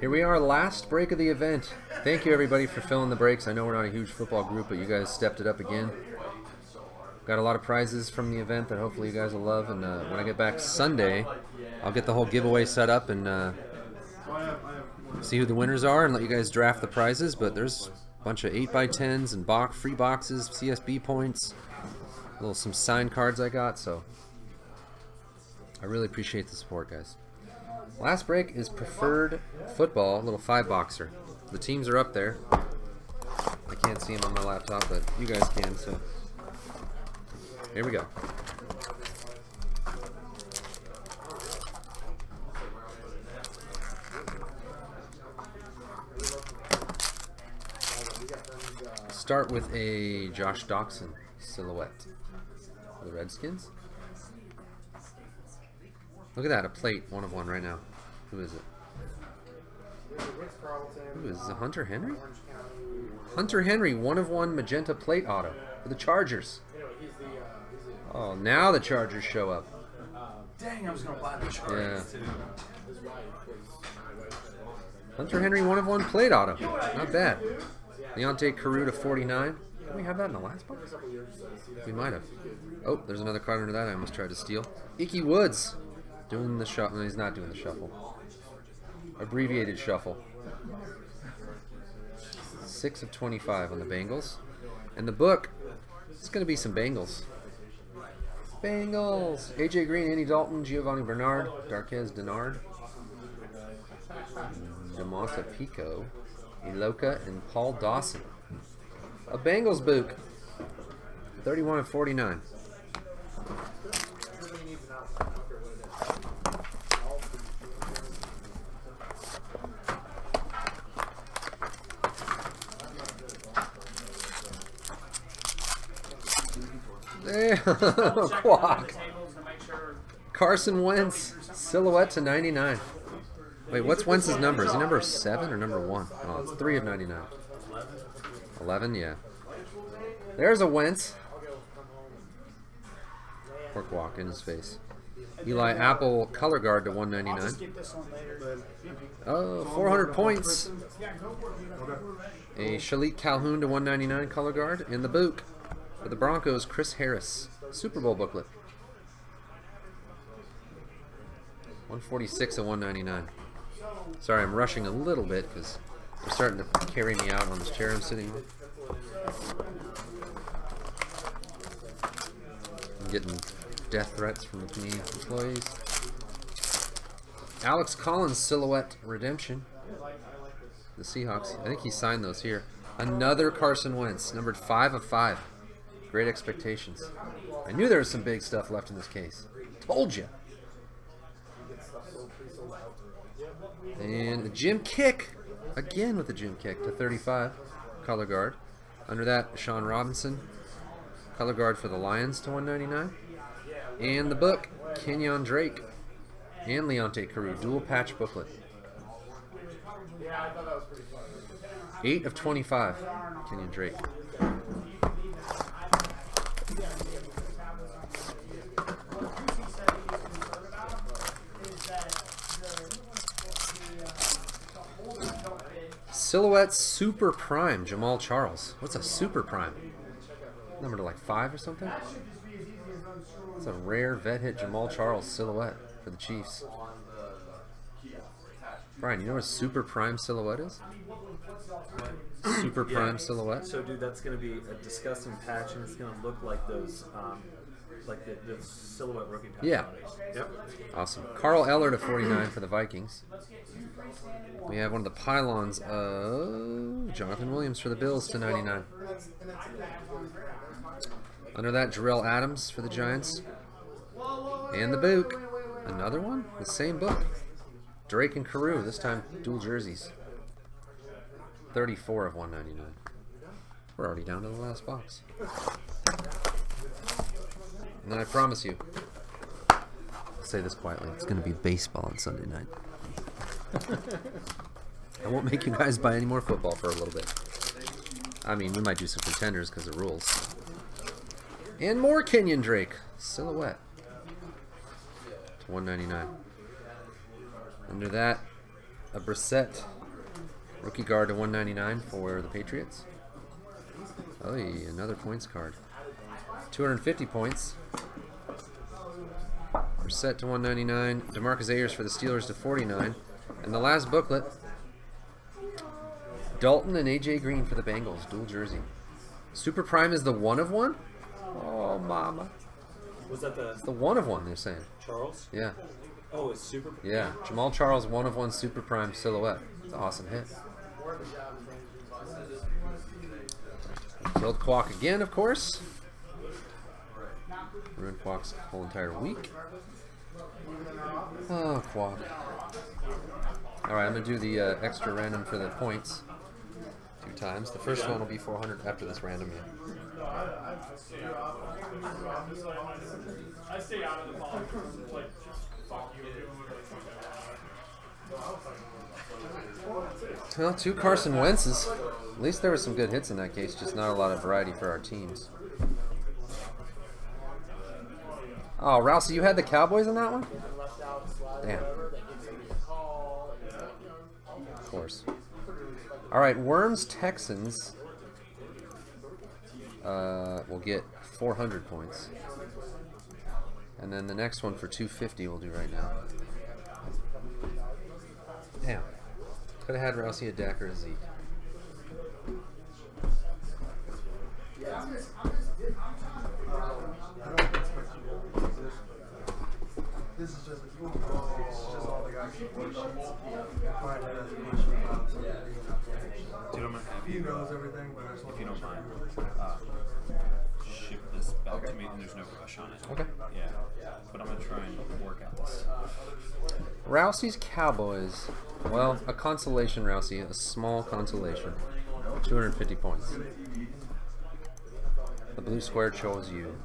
Here we are, last break of the event. Thank you everybody for filling the breaks. I know we're not a huge football group, but you guys stepped it up again. Got a lot of prizes from the event that hopefully you guys will love. And uh, when I get back Sunday, I'll get the whole giveaway set up and uh, see who the winners are and let you guys draft the prizes. But there's a bunch of 8x10s and box, free boxes, CSB points, a little some signed cards I got. So I really appreciate the support, guys. Last break is preferred football, little five boxer. The teams are up there. I can't see them on my laptop, but you guys can, so here we go. Start with a Josh Doctson silhouette for the Redskins. Look at that, a plate, one of one right now. Who is it? Who is it? Hunter Henry? Hunter Henry, one of one magenta plate auto for the Chargers. Oh, now the Chargers show up. Dang, I was gonna buy the Yeah. Chargers too. Hunter Henry, one of one plate auto. Not bad. Leonte Carroo to 49. Did we have that in the last box? We might have. Oh, there's another card under that I almost tried to steal. Ickey Woods doing the shuffle. No, he's not doing the shuffle. Abbreviated shuffle. 6 of 25 on the Bengals. And the book, it's going to be some Bengals. Bengals! AJ Green, Andy Dalton, Giovani Bernard, Darqueze Dennard, Demonta Pico, Iloka, and Paul Dawson. A Bengals book. 31 of 49. There, Quack. Carson Wentz, silhouette to 99. Wait, what's Wentz's number? Is he number 7 or number 1? Oh, it's 3 of 99. 11, yeah. There's a Wentz. Poor walk in his face. Eli Apple color guard to 199. Oh, 400 points. A Shilique Calhoun to 199 color guard. in the book for the Broncos, Chris Harris. Super Bowl booklet. 146 and 199. Sorry, I'm rushing a little bit because they're starting to carry me out on this chair I'm sitting on. I'm getting death threats from the Canadian employees. Alex Collins silhouette redemption. The Seahawks. I think he signed those here. Another Carson Wentz, numbered five of five. Great expectations. I knew there was some big stuff left in this case. Told you. And the Jim Kiick. Again with the Jim Kiick to 35. Color guard. Under that, Sean Robinson. Color guard for the Lions to 199. And the book, Kenyon Drake. And Leonte Carroo. Dual patch booklet. 8 of 25. Kenyon Drake. Silhouette Super Prime, Jamaal Charles. What's a Super Prime? Number to like five or something? It's a rare vet hit Jamaal Charles silhouette for the Chiefs. Brian, you know what a Super Prime silhouette is? Super Yeah. Prime silhouette? So, dude, that's going to be a disgusting patch, and it's going to look like those, um, like the, the silhouette rookie patch. Yeah. nowadays. Yep. Awesome. Carl Eller to 49 for the Vikings. We have one of the pylons of Jonathan Williams for the Bills to 99. Under that, Jerell Adams for the Giants. And the book. Another one? The same book. Drake and Carroo, this time dual jerseys. 34 of 199. We're already down to the last box. And I promise you, I'll say this quietly, it's going to be baseball on Sunday night. I won't make you guys buy any more football for a little bit. I mean, we might do some contenders because of rules. And more Kenyon Drake. Silhouette. To 199. Under that, a Brissett rookie guard to 199 for the Patriots. Oh, another points card. 250 points. are set to 199. Demarcus Ayers for the Steelers to 49. And the last booklet, Dalton and AJ Green for the Bengals, dual jersey. Super Prime is the one of one? Oh, mama. Was that the It's the one of one, they're saying. Charles? Yeah. Oh, it's super. Prime. Yeah. Jamaal Charles, one of one Super Prime silhouette. It's an awesome hit. Killed Quack again, of course. Ruined Quack's whole entire week. Oh, Quack. Alright, I'm going to do the uh, extra random for the points. Two times. The first one will be 400 after this random. Yeah. Well, two Carson Wentz's. At least there were some good hits in that case, just not a lot of variety for our teams. Oh, Rousey, you had the Cowboys in that one? Damn. Of course. All right, Worms Texans uh, will get 400 points. And then the next one for 250 we'll do right now. Damn. Could have had Rousey a Dak or a Zeke. This is just, this is just all the guys' report sheets. Find out information about something. Dude, I'm gonna have He knows everything, but I just want if you to don't make mind, sure. uh, ship this back to me, and there's no rush on it. Okay. Yeah, but I'm gonna try and work out this. Rousey's Cowboys. Well, a consolation, Rousey. A small consolation. 250 points. The blue square chose you.